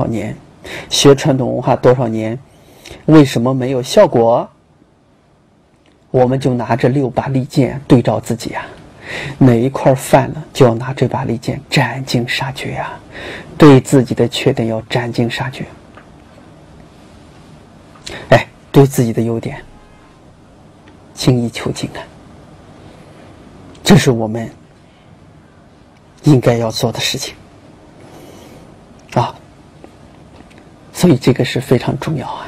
多少年，学传统文化多少年，为什么没有效果？我们就拿着六把利剑对照自己啊，哪一块犯了，就要拿这把利剑斩尽杀绝啊！对自己的缺点要斩尽杀绝，哎，对自己的优点精益求精啊！这是我们应该要做的事情啊！所以这个是非常重要啊！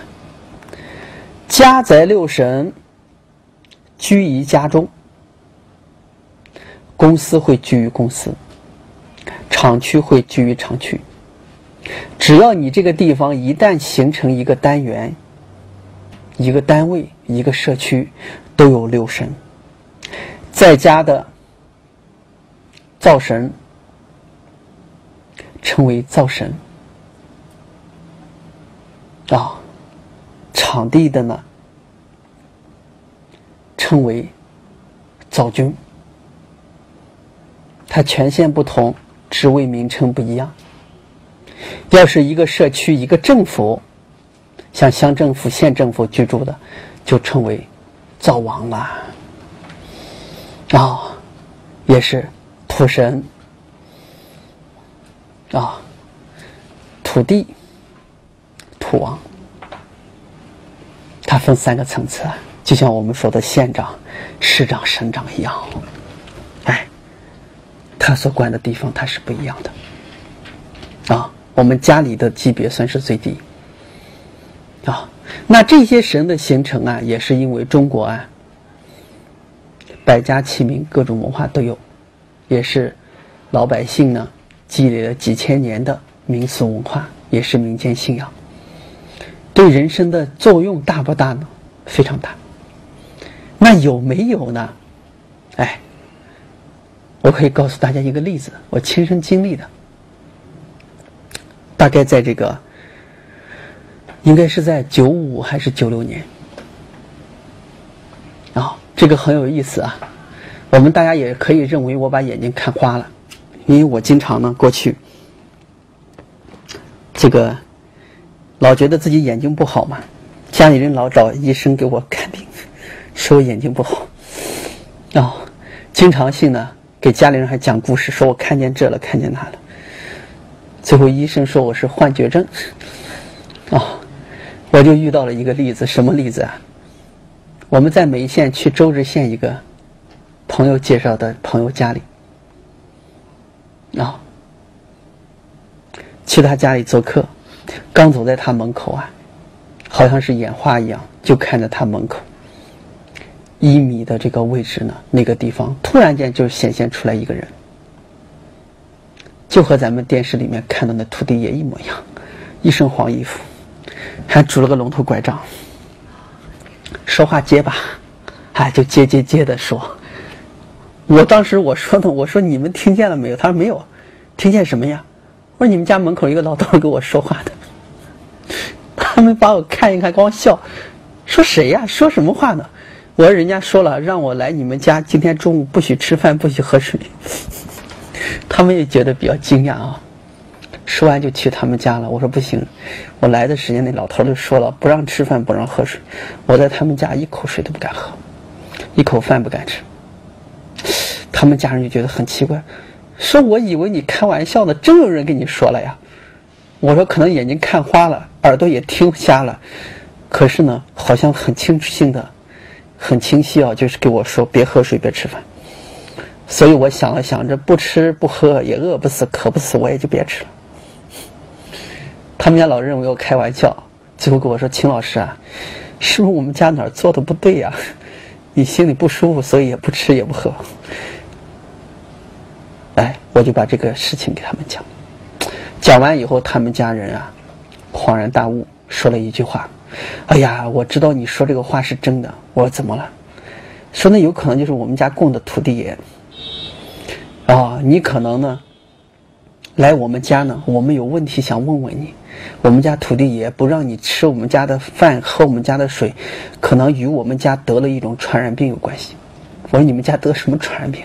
家宅六神。居于家中，公司会居于公司，厂区会居于厂区。只要你这个地方一旦形成一个单元、一个单位、一个社区，都有六神。在家的灶神称为灶神啊，场地的呢？称为灶君，它权限不同，职位名称不一样。要是一个社区、一个政府，像乡政府、县政府居住的，就称为灶王了。啊，也是土神啊，土地土王，它分三个层次啊。就像我们说的县长、市长、省长一样，哎，他所管的地方他是不一样的，啊，我们家里的级别算是最低，啊，那这些神的形成啊，也是因为中国啊，百家齐名，各种文化都有，也是老百姓呢积累了几千年的民俗文化，也是民间信仰，对人生的作用大不大呢？非常大。那有没有呢？哎，我可以告诉大家一个例子，我亲身经历的。大概在这个，应该是在九五还是九六年啊？这个很有意思啊。我们大家也可以认为我把眼睛看花了，因为我经常呢过去，这个老觉得自己眼睛不好嘛，家里人老找医生给我看病。说我眼睛不好，啊，经常性的给家里人还讲故事，说我看见这了，看见那了。最后医生说我是幻觉症，啊，我就遇到了一个例子，什么例子啊？我们在眉县去周至县一个朋友介绍的朋友家里，啊，去他家里做客，刚走在他门口啊，好像是眼花一样，就看着他门口。一米的这个位置呢，那个地方突然间就显现出来一个人，就和咱们电视里面看到那土地爷一模一样，一身黄衣服，还拄了个龙头拐杖，说话结巴，哎，就结结结的说。我当时我说的，我说你们听见了没有？他说没有，听见什么呀？我说你们家门口一个老头跟我说话的，他们把我看一看，光笑，说谁呀？说什么话呢？我说人家说了，让我来你们家，今天中午不许吃饭，不许喝水。他们也觉得比较惊讶啊。说完就去他们家了。我说不行，我来的时间那老头就说了，不让吃饭，不让喝水。我在他们家一口水都不敢喝，一口饭不敢吃。他们家人就觉得很奇怪，说我以为你开玩笑呢，真有人跟你说了呀。我说可能眼睛看花了，耳朵也听瞎了，可是呢，好像很清晰的。很清晰啊，就是给我说别喝水，别吃饭。所以我想了想，这不吃不喝也饿不死，渴不死，我也就别吃了。他们家老认为我开玩笑，最后跟我说：“秦老师啊，是不是我们家哪儿做的不对呀？你心里不舒服，所以也不吃也不喝。”哎，我就把这个事情给他们讲。讲完以后，他们家人啊，恍然大悟，说了一句话。哎呀，我知道你说这个话是真的。我说怎么了？说那有可能就是我们家供的土地爷。啊，你可能呢来我们家呢，我们有问题想问问你。我们家土地爷不让你吃我们家的饭，喝我们家的水，可能与我们家得了一种传染病有关系。我说你们家得什么传染病？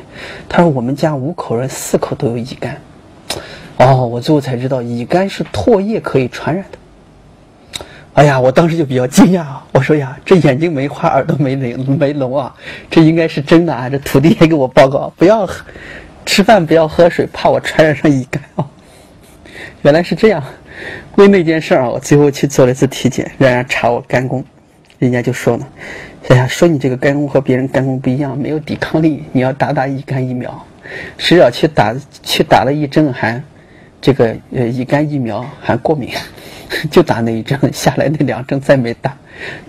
他说我们家五口人四口都有乙肝。哦，我最后才知道乙肝是唾液可以传染的。哎呀，我当时就比较惊讶啊！我说呀，这眼睛没花，耳朵没聋，没聋啊，这应该是真的啊！这徒弟也给我报告，不要吃饭，不要喝水，怕我传染上乙肝啊！原来是这样，为那件事啊，我最后去做了一次体检，让人查我肝功，人家就说了，哎呀，说你这个肝功和别人肝功不一样，没有抵抗力，你要打打乙肝疫苗。谁料去打去打了一针，还这个呃乙肝疫苗还过敏。就打那一针，下来那两针再没打。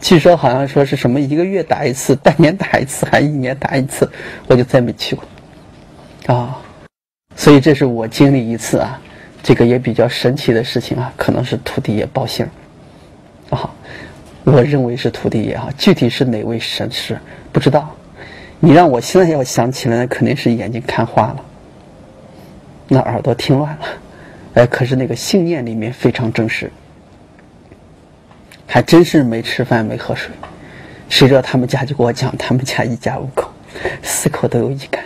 据说好像说是什么一个月打一次，半年打一次，还一年打一次，我就再没去过。啊，所以这是我经历一次啊，这个也比较神奇的事情啊，可能是土地爷报信啊，我认为是土地爷啊，具体是哪位神师不知道。你让我现在要想起来，那肯定是眼睛看花了，那耳朵听乱了，哎，可是那个信念里面非常真实。还真是没吃饭没喝水，谁知道他们家就给我讲，他们家一家五口，四口都有乙肝，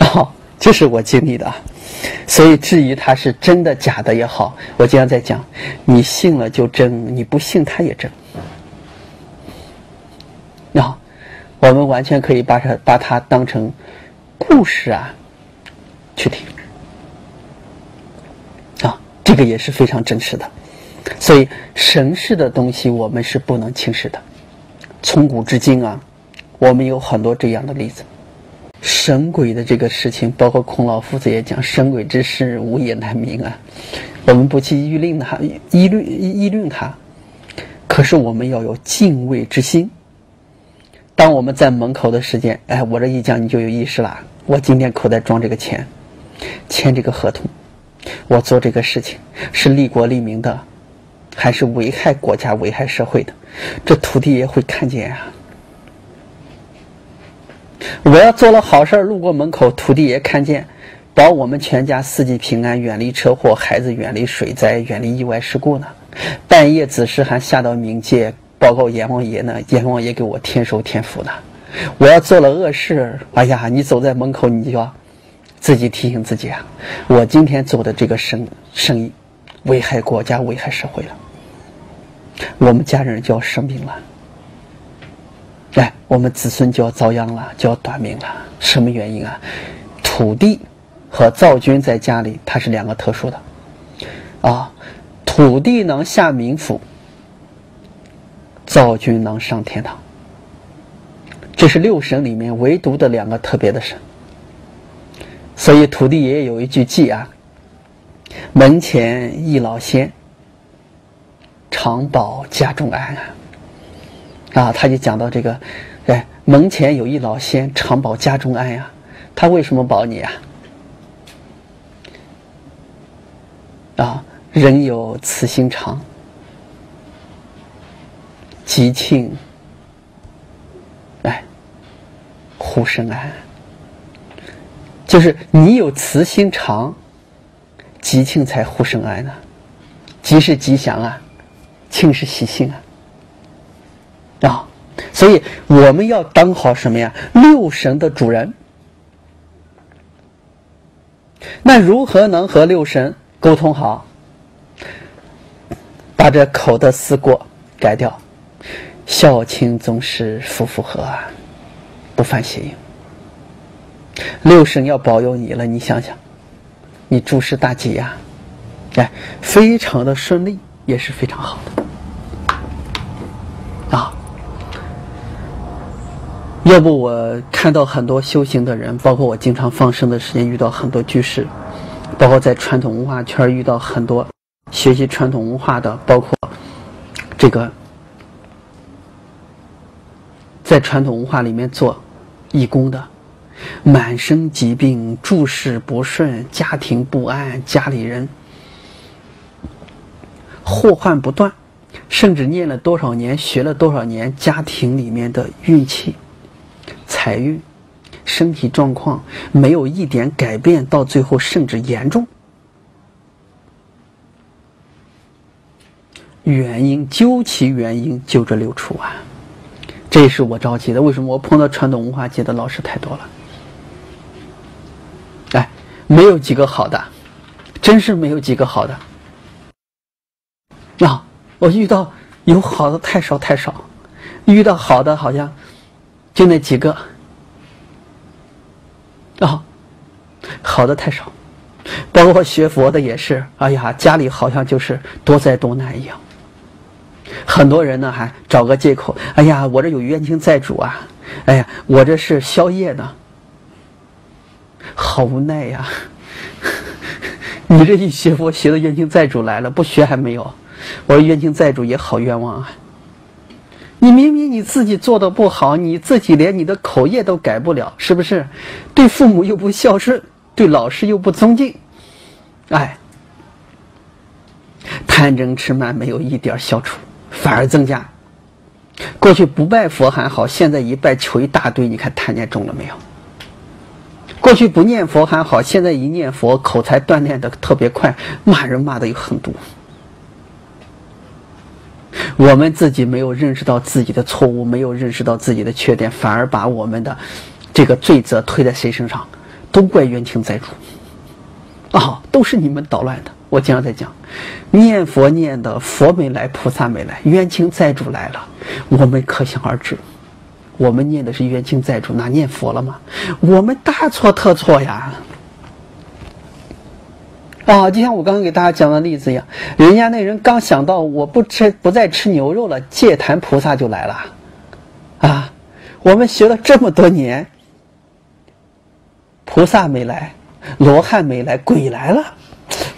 哦，这是我经历的，所以至于他是真的假的也好，我经常在讲，你信了就真，你不信他也真，啊，我们完全可以把它把它当成故事啊去听，啊，这个也是非常真实的。所以神事的东西我们是不能轻视的。从古至今啊，我们有很多这样的例子。神鬼的这个事情，包括孔老夫子也讲：“神鬼之事，无也难明啊。”我们不去议论他，议论议论他，可是我们要有敬畏之心。当我们在门口的时间，哎，我这一讲你就有意识了。我今天口袋装这个钱，签这个合同，我做这个事情是利国利民的。还是危害国家、危害社会的，这土地爷会看见啊！我要做了好事路过门口，土地爷看见，保我们全家四季平安，远离车祸，孩子远离水灾，远离意外事故呢。半夜子时还下到冥界报告阎王爷呢，阎王爷给我天收天福呢。我要做了恶事，哎呀，你走在门口，你就要自己提醒自己啊！我今天做的这个生生意，危害国家，危害社会了。我们家人就要生病了，哎，我们子孙就要遭殃了，就要短命了。什么原因啊？土地和灶君在家里，它是两个特殊的啊。土地能下冥府，灶君能上天堂。这是六神里面唯独的两个特别的神。所以土地爷爷有一句偈啊：“门前一老仙。”常保家中安！啊，他就讲到这个，哎，门前有一老仙，常保家中安呀。他为什么保你啊？啊，人有慈心肠，吉庆，哎，护身安。就是你有慈心肠，吉庆才护身安呢。吉是吉祥啊。庆是喜庆，啊，所以我们要当好什么呀？六神的主人。那如何能和六神沟通好？把这口的思过改掉，孝亲宗师夫妇和啊，不犯邪淫。六神要保佑你了，你想想，你诸事大吉呀，哎，非常的顺利，也是非常好的。要不我看到很多修行的人，包括我经常放生的时间遇到很多居士，包括在传统文化圈遇到很多学习传统文化的，包括这个在传统文化里面做义工的，满身疾病，诸事不顺，家庭不安，家里人祸患不断，甚至念了多少年，学了多少年，家庭里面的运气。财运、身体状况没有一点改变，到最后甚至严重。原因究其原因，就这六处啊，这也是我着急的。为什么我碰到传统文化界的老师太多了？哎，没有几个好的，真是没有几个好的。啊，我遇到有好的太少太少，遇到好的好像就那几个。啊，好的太少，包括学佛的也是。哎呀，家里好像就是多灾多难一样。很多人呢还找个借口，哎呀，我这有冤亲债主啊，哎呀，我这是宵夜呢，好无奈呀。你这一学佛学的冤亲债主来了，不学还没有。我说冤亲债主也好冤枉啊。你明明你自己做的不好，你自己连你的口业都改不了，是不是？对父母又不孝顺，对老师又不尊敬，哎，贪嗔痴慢没有一点消除。反而增加。过去不拜佛还好，现在一拜求一大堆，你看贪念重了没有？过去不念佛还好，现在一念佛，口才锻炼的特别快，骂人骂的有很多。我们自己没有认识到自己的错误，没有认识到自己的缺点，反而把我们的这个罪责推在谁身上？都怪冤亲债主。啊，都是你们捣乱的。我经常在讲，念佛念的佛没来，菩萨没来，冤亲债主来了，我们可想而知。我们念的是冤亲债主，哪念佛了吗？我们大错特错呀！啊，就像我刚刚给大家讲的例子一样，人家那人刚想到我不吃不再吃牛肉了，戒坛菩萨就来了。啊，我们学了这么多年，菩萨没来，罗汉没来，鬼来了。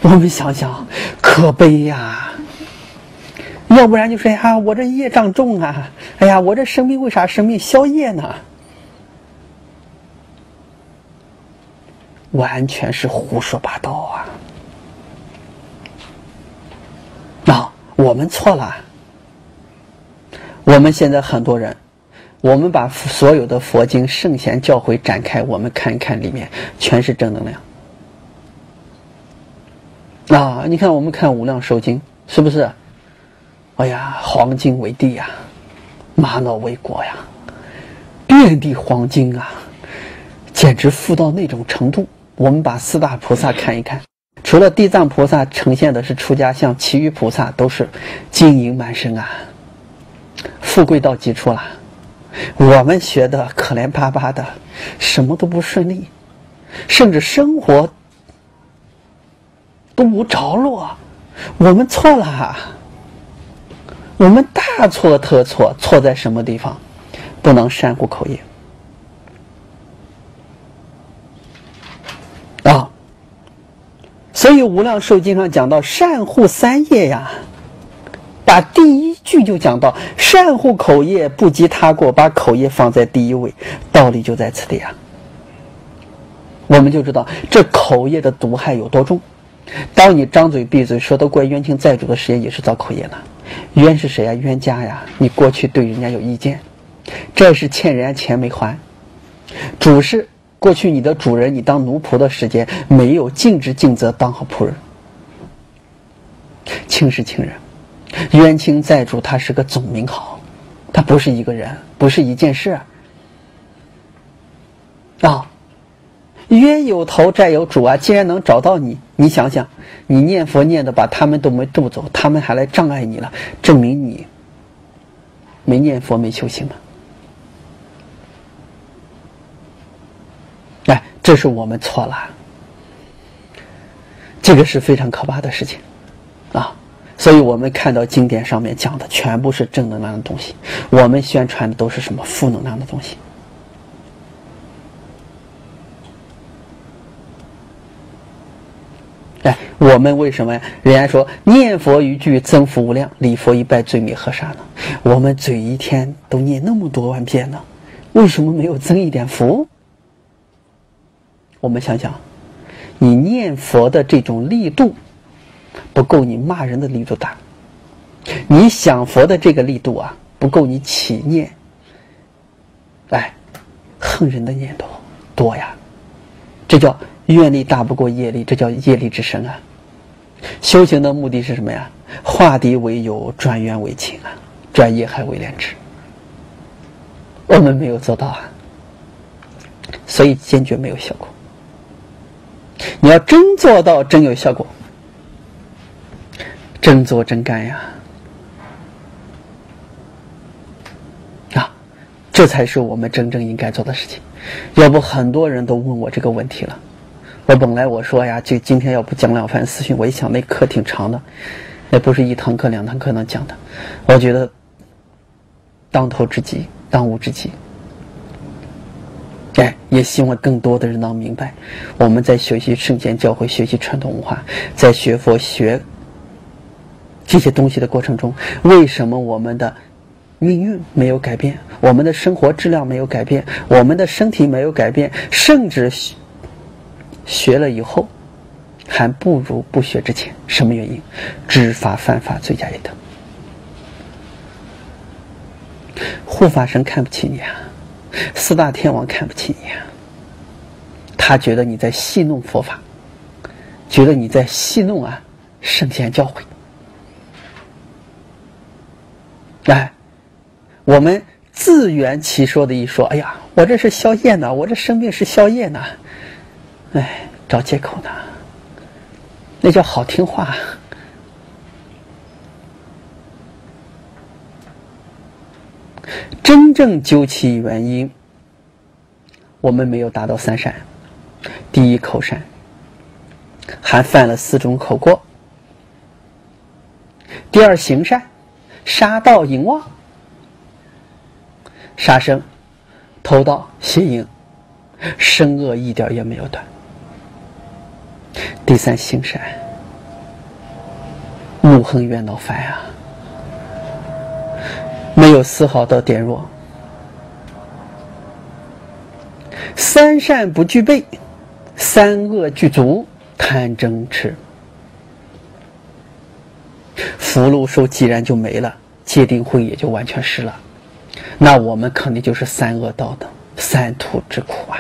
我们想想，可悲呀！要不然就说呀，我这业障重啊！哎呀，我这生病为啥生病消业呢？完全是胡说八道啊！啊我们错了。我们现在很多人，我们把所有的佛经、圣贤教诲展开，我们看一看，里面全是正能量。啊，你看，我们看《无量寿经》，是不是？哎呀，黄金为地呀，玛瑙为国呀，遍地黄金啊，简直富到那种程度。我们把四大菩萨看一看，除了地藏菩萨呈现的是出家相，其余菩萨都是金银满身啊，富贵到极处了。我们学的可怜巴巴的，什么都不顺利，甚至生活。都无着落，我们错了，我们大错特错，错在什么地方？不能善护口业啊！所以《无量寿经》上讲到善护三业呀，把第一句就讲到善护口业，不及他过，把口业放在第一位，道理就在此地啊。我们就知道这口业的毒害有多重。当你张嘴闭嘴说都怪冤亲债主的时间，也是造口业了。冤是谁呀？冤家呀！你过去对人家有意见，这是欠人家钱没还。主是过去你的主人，你当奴仆的时间没有尽职尽责当好仆人。亲是亲人，冤亲债主他是个总名号，他不是一个人，不是一件事啊。冤有头，债有主啊！既然能找到你，你想想，你念佛念的把他们都没渡走，他们还来障碍你了，证明你没念佛、没修行嘛？哎，这是我们错了，这个是非常可怕的事情啊！所以我们看到经典上面讲的全部是正能量的东西，我们宣传的都是什么负能量的东西？哎，我们为什么呀？人家说念佛一句增福无量，礼佛一拜罪灭河沙呢？我们嘴一天都念那么多万遍呢，为什么没有增一点福？我们想想，你念佛的这种力度不够你骂人的力度大，你想佛的这个力度啊不够你起念，哎，恨人的念头多呀，这叫。愿力大不过业力，这叫业力之深啊！修行的目的是什么呀？化敌为友，转冤为亲啊，转业害为廉耻。我们没有做到啊，所以坚决没有效果。你要真做到，真有效果，真做真干呀！啊，这才是我们真正应该做的事情。要不很多人都问我这个问题了。我本来我说呀，就今天要不讲两番私训，我一想那课挺长的，也不是一堂课两堂课能讲的。我觉得当头之急，当务之急。哎，也希望更多的人能明白，我们在学习圣贤教诲、学习传统文化，在学佛学这些东西的过程中，为什么我们的命运没有改变，我们的生活质量没有改变，我们的身体没有改变，甚至。学了以后，还不如不学之前。什么原因？知法犯法，罪加一等。护法神看不起你啊，四大天王看不起你啊。他觉得你在戏弄佛法，觉得你在戏弄啊圣贤教诲。哎，我们自圆其说的一说，哎呀，我这是宵夜呢，我这生病是宵夜呢。哎，找借口呢？那叫好听话。真正究其原因，我们没有达到三善：第一口善，还犯了四种口过；第二行善，杀盗淫妄，杀生、偷盗、邪淫，生恶一点也没有断。第三行善，怒恨怨恼烦啊，没有丝毫的点弱。三善不具备，三恶具足，贪嗔痴，福禄寿既然就没了，戒定慧也就完全失了，那我们肯定就是三恶道的三途之苦啊。